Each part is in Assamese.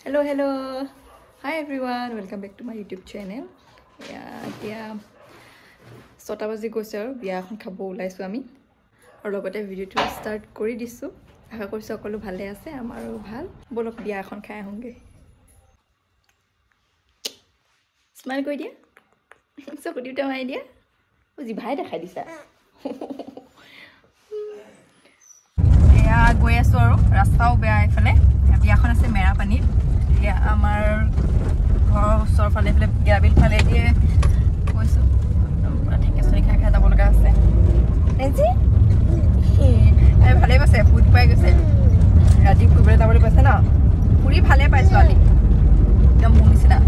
Hello' hello' hi everyone welcome back to my YouTube channel এতিয়া ছটা বাজি গৈছে আৰু বিয়া এখন খাব ওলাইছোঁ আমি। আৰু লগতে ভিডিঅ'টো ষ্টাৰ্ট কৰি দিছোঁ। আশা কৰিছোঁ সকলো ভালে আছে আমাৰো ভাল। ব'লক বিয়া এখন খাই আহোঁগৈ। স্মাইল কৰি দিয়া। চকু দিওঁতে মাৰি দিয়া। অ' জিভাই দেখাই দিছা। এয়া গৈ আছোঁ আৰু। ৰাস্তাও বেয়া এইফালে। বিয়াখন আছে মেৰাপানীত। এতিয়া আমাৰ ঘৰৰ ওচৰৰ ফালে এইফালে বিয়াবিল ফালে দিয়ে গৈছোঁ পূৰা ঠেকেচনি খাই খাই যাব লগা আছে। ভালেই পাইছে ফুৰি পাই গৈছে। ৰাতি ফুৰিবলৈ যাবলৈ পাইছে ন? ফুৰি ভালেই পাই ছোৱালী একদম মোৰ নিচিনা।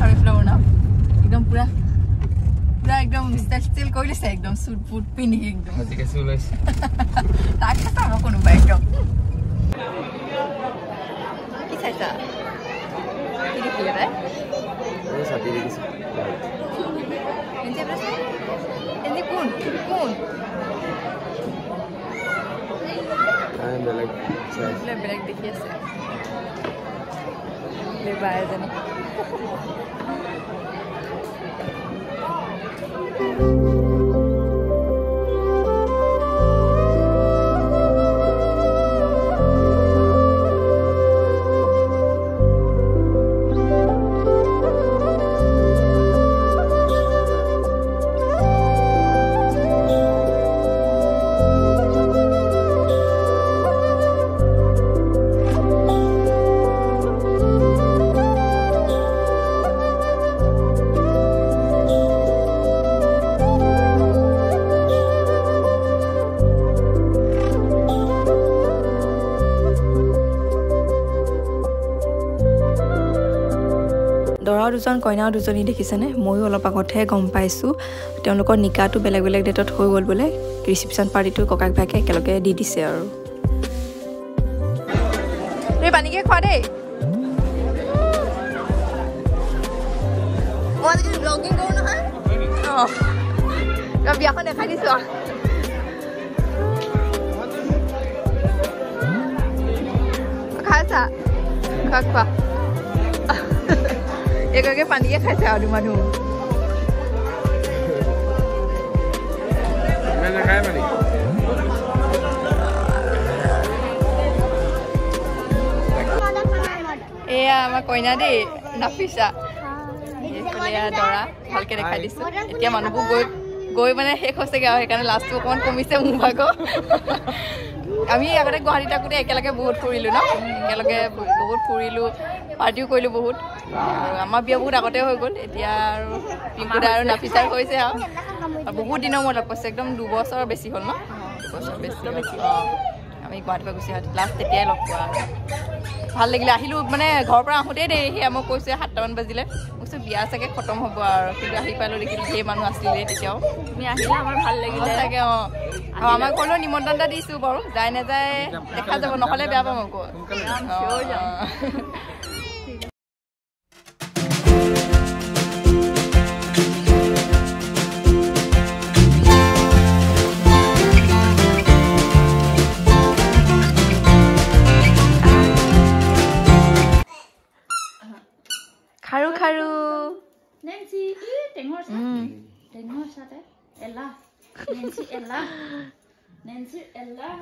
আৰু এইফালে মোৰ নাম একদম পূৰা পূৰা একদম ষ্টাইল ষ্টাইল কৰি লৈছে। একদম চুট ফুট পিন্ধি একদম। তাক চাব কোনোবাই একদম। কি চাইছা কি দেখিলে তাই ছাতি দেখিছো এনে বোলে এনে কোন কোন বেলেগ চাই বোলে বেলেগ দেখি আছে বোলে বা এজনী দৰাও দুজন কইনাও দুজনী দেখিছেনে? ময়ো অলপ আগতহে গম পাইছোঁ। তেওঁলোকৰ নিকাটো বেলেগ বেলেগ ডেটত হৈ গ'ল বোলে। ৰিচিপশ্যন পাৰ্টিটো ককাক ভাইকে একেলগে দি দিছে আৰু। পানীকে খোৱা দেই। বিয়াখন দেখাই দিছোঁ খাইছা খোৱা খোৱা। এগৰাকীয়ে পানীকে খাইছে আৰু মানুহ এয়া আমাৰ কইনা দেই এইফালে এয়া দৰা ভালকে দেখাই দিছো। এতিয়া মানুহবোৰ গৈ গৈ মানে শেষ হৈছেগে আৰু সেইকাৰণে লাষ্টটো অকণমান কমিছে মোৰ ভাগৰ। আমি আগতে গুৱাহাটীত থাকোঁতে একেলগে বহুত ফুৰিলোঁ ন? একেলগে বহুত ফুৰিলোঁ। পাৰ্টিও কৰিলোঁ বহুত। আৰু আমাৰ বিয়া বহুত আগতে হৈ গ'ল এতিয়া আৰু পিংকুদা আৰু নাফিছাৰ হৈছে আৰু। বহুত দিনৰ মূৰত লগ পাইছোঁ একদম দুবছৰ বেছি হ'ল ন? দুবছৰ বেছি বেছি অঁ। আমি গুৱাহাটীৰ পৰা গুচি অহা লাষ্ট তেতিয়াই লগ পোৱা। আৰু ভাল লাগিলে আহিলোঁ মানে ঘৰৰ পৰা আহোঁতেই দেৰি সেয়া মই কৈছোঁ সাতটামান বাজিলে। কৈছোঁ বিয়া চাগে খতম হ'ব আৰু। কিন্তু আহি পালোঁ দেখিলোঁ ধেৰ মানুহ আছিলে তেতিয়াও। তুমি আহিলে আমাৰ ভাল লাগিলে। সঁচাকৈ অঁ। আৰু আমাক ক'লেও নিমন্ত্ৰণ এটা দিছোঁ বাৰু যায় নাযায় দেখা যাব নহ'লে বেয়া পাম আকৌ।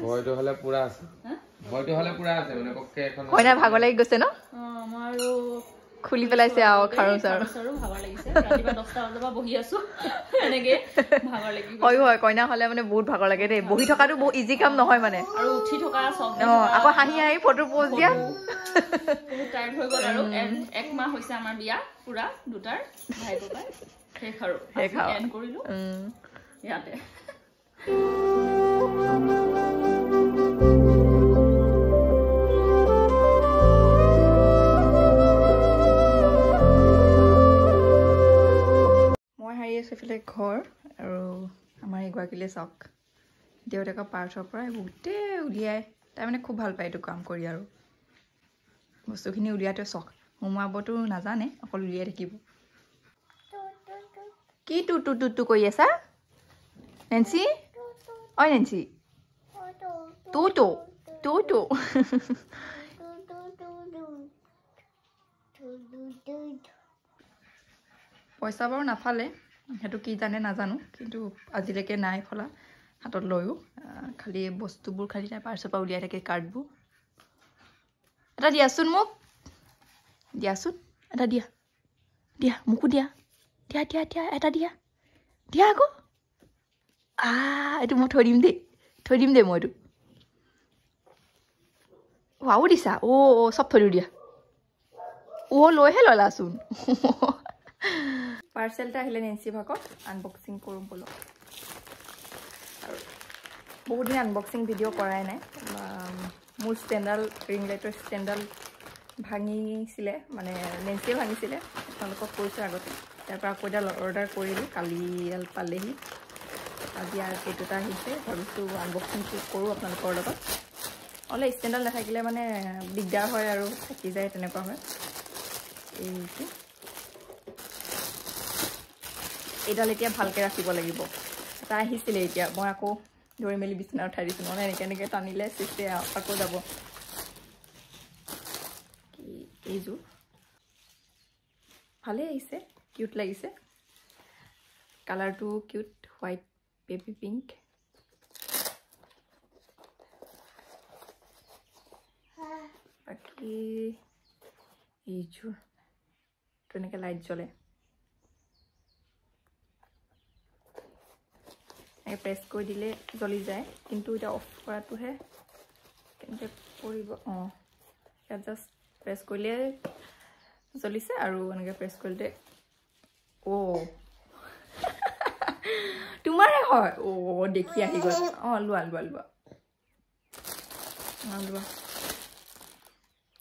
ভয়টো হ'লে পুৰা আছে। হা? ভয়টো হ'লে পুৰা আছে মানে এখন কইনা ভাগৰ লাগি গৈছে ন? অ আমাৰো খুলি পেলাইছে আৰু খাৰু চাৰু। ভাগৰ লাগিছে। ৰাতিপুৱা দহটা বজাৰ পৰা বহি আছো এনেকে ভাগৰ লাগি। হয় হয় কইনা হ'লে মানে বহুত ভাগৰ লাগে দেই। বহি থকাটো বহুত ইজি কাম নহয় মানে। আৰু উঠি থকা চব অঁ আকৌ হাঁহি হাঁহি ফটো প'জ দিয়া। বহুত হৈ গ'ল আৰু। এক- মাহ হৈছে আমাৰ বিয়া পুৰা দুটাৰ ভাই ককাই শেষ আৰু। শেষ আৰু। এণ্ড কৰিলো। উম। ইয়াতে। আছোঁ এইফালে ঘৰ আৰু আমাৰ এগৰাকীলৈ চাওক। দেউতাকৰ পাৰ্থৰ পৰা গোটেই উলিয়াই তাই মানে খুব ভাল পায় এইটো কাম কৰি আৰু। বস্তুখিনি উলিয়াওঁতে চখ সোমোৱাবতো নাজানে অকল উলিয়াই থাকিব। কি টু টু টু টু কৰি আছা? Nancy Oi Nancy. Toto. Toto. পইচা বাৰু নাফালে সেইটো কি জানে নাজানো কিন্তু আজিলৈকে নাই ফলা হাতত লৈও খালি বস্তুবোৰ খালি নাই পাৰ্চৰ পৰা উলিয়াই থাকে কাৰ্ডবোৰ এটা দিয়াচোন মোক দিয়াচোন এটা দিয়া দিয়া মোকো দিয়া দিয়া দিয়া দিয়া এটা দিয়া দিয়া আকৌ এইটো মই থৈ দিম দেই থৈ দিম দেই মই এইটো আৰু দিছা অ' অ' চব থৈ দিওঁ দিয়া অ' লৈহে ল'লাচোন পাৰ্চেল এটা আহিলে নেঞ্চি ভাগত আনবক্সিং কৰোঁ বোলো আৰু বহুত দিন আনবক্সিং ভিডিঅ' কৰাই নাই মোৰ ষ্টেণ্ডাল ৰিং লাইটৰ ষ্টেণ্ডাল ভাঙিছিলে মানে নেঞ্চিয়ে ভাঙিছিলে আপোনালোকক কৈছোঁ আগতে তাৰ পৰা আকৌ এডাল অৰ্ডাৰ কৰিলোঁ কালি পালেহি আজি আৰু এই দুটা আহিছে ভাবিছোঁ আনবক্সিংটো কৰোঁ আপোনালোকৰ লগত। নহ'লে ষ্টেণ্ডাল নাথাকিলে মানে দিগদাৰ হয় আৰু থাকি যায় তেনেকুৱা হয়। এইটো এইডাল এতিয়া ভালকৈ ৰাখিব লাগিব। এটা আহিছিলে এতিয়া মই আকৌ ধৰি মেলি বিচনা উঠাই দিছোঁ নহ'লে এনেকৈ এনেকৈ টানিলে চিচে আকৌ যাব। এইযোৰ ভালেই আহিছে কিউট লাগিছে। কালাৰটো কিউট হোৱাইট বেবী পিংক বাকী এইযোৰ তেনেকৈ লাইট জ্বলে এনেকৈ প্ৰেছ কৰি দিলে জ্বলি যায় কিন্তু এতিয়া অফ কৰাটোহে কেনেকৈ কৰিব অঁ ইয়াত জাষ্ট প্ৰেছ কৰিলে জ্বলিছে আৰু এনেকৈ প্ৰেছ কৰিলে অ' হয়। অ' দেখি আহি গ'ল। অঁ লোৱা লোৱা লোৱা। অঁ লোৱা।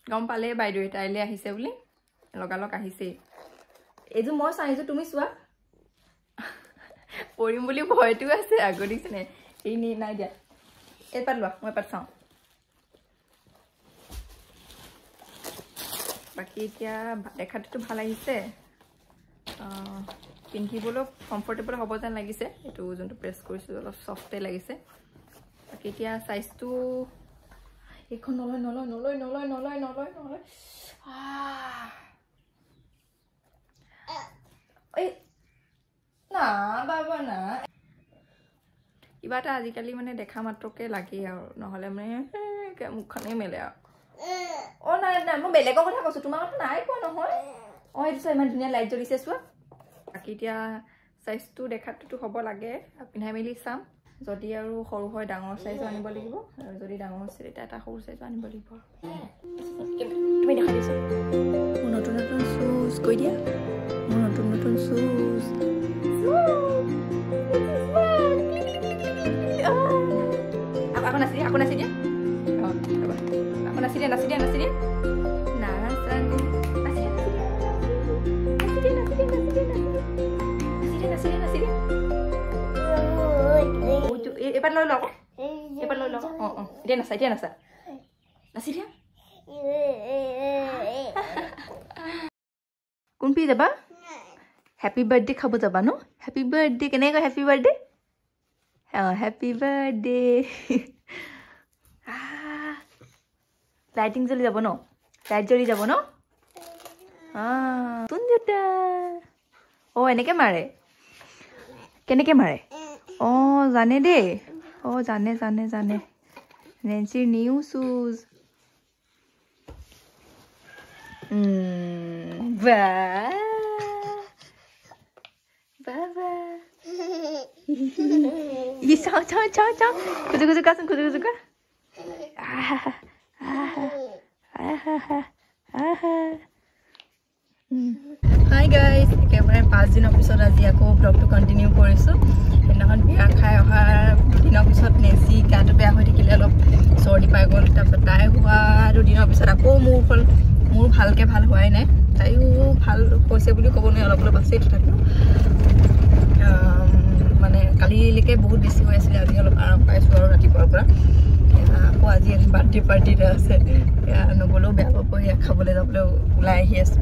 গম পালে বাইদেৱে তাইলৈ আহিছে বুলি। লগালগ আহিছেই। এইযোৰ মই এইযোৰ তুমি চোৱা। পৰিম বুলি ভয়টো আছে আগৰ দিছিলে এই নি নাই দিয়া। এইপাত লোৱা মই এপাত চাওঁ। বাকী এতিয়া দেখাটোতো ভাল আহিছে। আহ, পিন্ধিবলৈও কমফৰ্টেবল হ'ব যেন লাগিছে। এইটো যোনটো প্ৰেছ কৰিছোঁ অলপ চফ্টেই লাগিছে। বাকী এতিয়া চাইজটো এইখন নলয় নলয় নলয় নলয় নলয় নলয় নলয়। না বাবা না। কিবা এটা আজিকালি মানে দেখা মাত্ৰকে লাগেই আৰু। নহ'লে মানে মুখখনেই মেলে আৰু। অঁ নাই নাই মই বেলেগৰ কথা কৈছোঁ। তোমাৰ কথা নাই কোৱা নহয়। অঁ এইটো চোৱা ইমান ধুনীয়া লাইট জ্বলিছে চোৱা। বাকী এতিয়া চাইজটো দেখাটোতো হ'ব লাগে পিন্ধাই মেলি চাম যদি আৰু সৰু হয় ডাঙৰ চাইজো আনিব লাগিব আৰু যদি ডাঙৰ হৈছে তেতিয়া এটা সৰু চাইজো আনিব লাগিব তুমি দেখাই মোৰ নতুন নতুন শ্বুজ কৈ দিয়া মোৰ নতুন নতুন শ্বুজ আকৌ নাচি দিয়া আকৌ নাচি দিয়া আকৌ নাচি দিয়া নাচি দিয়া নাচি দিয়া এবাৰ লৈ লওক এবাৰ লৈ লওক অঁ অঁ এতিয়া নাচা এতিয়া নাচা নাচি দিয়া কোন যাবা হেপী বাৰ্থডে খাব যাবা ন হেপী বাৰ্থডে কেনেকৈ হেপী বাৰ্থডে অঁ হেপী বাৰ্থডে লাইটিং জ্বলি যাব ন লাইট জ্বলি যাব ন অঁ কোন জোতা অঁ এনেকৈ মাৰে কেনেকৈ মাৰে? অঁ জানে দেই। অঁ জানে জানে জানে। নেঞ্চিৰ নিউ শ্বুজ। বাহ বাহ বাহ ই চাওঁ চাওঁ চাওঁ চাওঁ। খুজু খুজু কোৱাচোন খুজু খুজু কোৱা আহা আহা আহা আহা। হাই গাইজ একেবাৰে পাঁচদিনৰ পিছত আজি আকৌ ব্লগটো কণ্টিনিউ কৰিছোঁ। সেইদিনাখন বিয়া খাই অহাৰ দুদিনৰ পিছত নেচি গাটো বেয়া হৈ থাকিলে অলপ চৰ্দি পাই গ'ল তাৰপিছত তাই হোৱা দুদিনৰ পিছত আকৌ মোৰ হ'ল। মোৰ ভালকৈ ভাল হোৱাই নাই। তাইও ভাল হৈছে বুলি ক'ব নোৱাৰি অলপ অলপ আছেই তথাপিও। মানে কালিলৈকে বহুত বেছি হৈ আছিলে আজি অলপ আৰাম পাইছোঁ আৰু ৰাতিপুৱাৰ পৰা। আকৌ আজি বাৰ্থডে পাৰ্টি এটা আছে। এয়া নগ'লেও বেয়া পাব এয়া খাবলৈ যাবলৈ ওলাই আহি আছোঁ।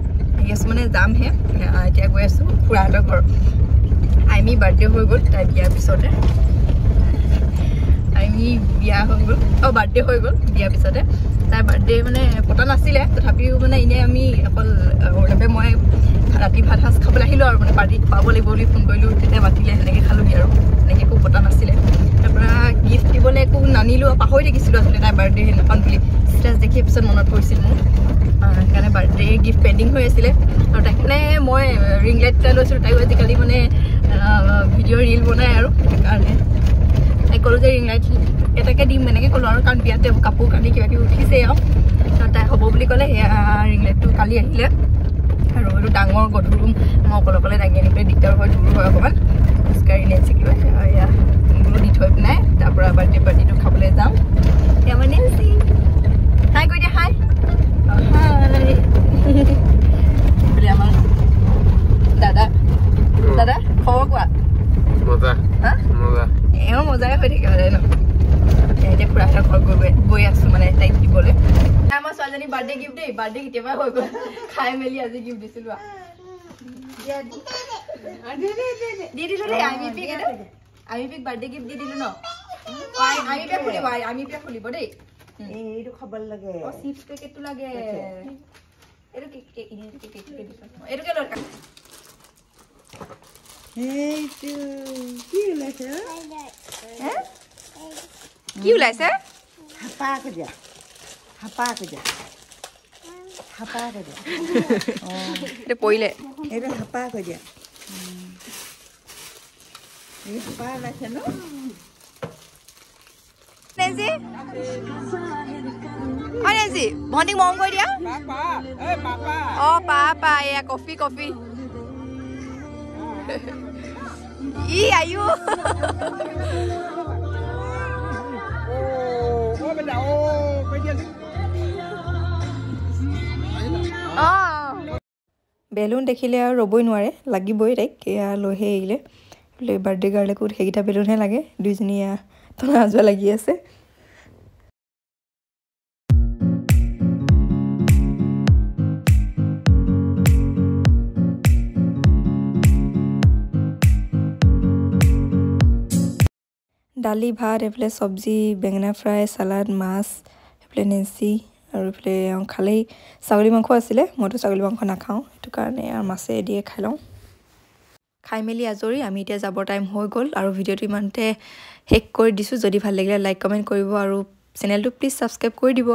আছোঁ মানে যামহে। এতিয়া গৈ আছোঁ খুৰাহঁতৰ ঘৰ আইমি বাৰ্থডে হৈ গ'ল তাই বিয়াৰ পিছতে। আইমি বিয়া হৈ গ'ল। অঁ বাৰ্থডে হৈ গ'ল বিয়াৰ পিছতে। তাইৰ বাৰ্থডে মানে পতা নাছিলে তথাপিও মানে এনেই আমি অকল অৰ্ণৱে মই ৰাতি ভাত সাজ খাবলৈ আহিলোঁ আৰু মানে পাৰ্টি খুৱাব লাগিব বুলি ফোন কৰিলোঁ তেতিয়া মাতিলে সেনেকৈ খালোঁহি আৰু। এনেকৈ একো পতা নাছিলে। তাৰপৰা গিফ্ট দিবলৈ একো নানিলোঁ পাহৰি থাকিছিলোঁ আচলতে তাইৰ বাৰ্থডে সেইদিনাখন বুলি ষ্টেটাছ দেখি পিছত মনত পৰিছিল মোৰ। সেইকাৰণে বাৰ্থডে গিফ্ট পেণ্ডিং হৈ আছিলে। আৰু তাইক মানে মই ৰিং লাইট এটা লৈছিলোঁ তাইও আজিকালি মানে ভিডিঅ' ৰিল বনাই আৰু সেইকাৰণে। তাইক ক'লোঁ যে ৰিং লাইট এটাকে দিম এনেকৈ ক'লোঁ আৰু কাৰণ বিয়াতে কাপোৰ কানি কিবা কিবি উঠিছেই আৰু। তাই হ'ব বুলি ক'লে সেয়া ৰিং লাইটটো কালি আহিলে। আৰু এইটো ডাঙৰ গধুৰ মই অকলে অকলে দাঙি আনি পেলাই দিগদাৰ হয় দূৰ হয় অকণমান খোজকাঢ়ি নেঞ্চি কিবা এয়া বোলো দি থৈ পিনে তাৰপৰা বাৰ্থডে পাৰ্টিটো খাবলৈ যাম। এয়া নেঞ্চি হাই কৈ দিয়া হাই বোলে আমাৰ দাদা দাদা খবৰ কোৱা মজা হা মজা এওঁ মজাই হৈ থাকে মানে ন এতিয়া খুৰাহঁতৰ ঘৰত গৈ গৈ আছো মানে তাইক দিবলৈ ছোৱালীজনী বাৰ্থডে গিফ্ট দেই বাৰ্থডে কেতিয়াবা হৈ গ'ল। খাই মেলি আজি গিফ্ট দিছিলো। দি দিলো দেই আমি পিক এইটো আমি পিক বাৰ্থডে গিফ্ট দি দিলো ন? আমি পিক খুলিব আমি পিক খুলিব দেই। এইটো খাব লাগে। অ চিপছ পেকেটটো লাগে। এইটো কি কি- কি- কি- কি- কি-। এইটোকে। এইটো কি ওলাইছে হে? কি ওলাইছে? হাপা কজা হাপা কজা হাপা কজা এইটো পৰিলে এইটো হাপা কজা এই হাপা ওলাইছে ন নেজি অ নেজি ভণ্টিক মৰম কৰি দিয়া অ পা পা এয়া কফি কফি ই আয়ু বেলুন দেখিলে আৰু ৰ'বই নোৱাৰে লাগিবই তাইক এয়া লৈহে এৰিলে। বোলে বাৰ্থডে গাৰ্লকো সেইকেইটা বেলুনহে লাগে দুইজনীয়া টনা আজোৱা লাগি আছে। দালি ভাত এইফালে চব্জি বেঙেনা ফ্ৰাই চালাড মাছ এইফালে নেঞ্চি। আৰু এইফালে খালেই ছাগলী মাংস আছিলে মইতো ছাগলী মাংস নাখাওঁ সেইটো কাৰণে আৰু মাছে দিয়ে খাই লওঁ। খাই মেলি আজৰি আমি এতিয়া যাবৰ টাইম হৈ গ'ল আৰু ভিডিঅ'টো ইমানতে শেষ কৰি দিছোঁ। যদি ভাল লাগিলে লাইক কমেণ্ট কৰিব আৰু চেনেলটো প্লিজ ছাবস্ক্ৰাইব কৰি দিব।